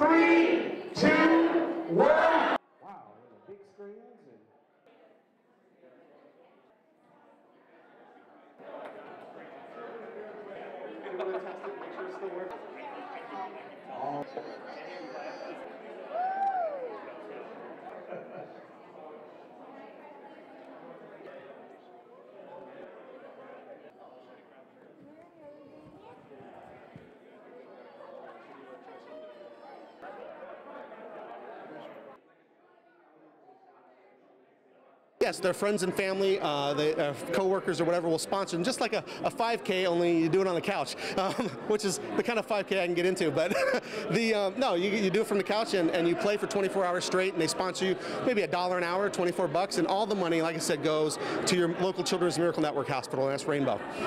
Three, two, Yes, their friends and family, uh, the uh, coworkers or whatever will sponsor them, just like a, a 5K, only you do it on the couch, um, which is the kind of 5K I can get into. But the um, no, you, you do it from the couch and, and you play for 24 hours straight, and they sponsor you maybe a dollar an hour, 24 bucks, and all the money, like I said, goes to your local Children's Miracle Network hospital, and that's Rainbow.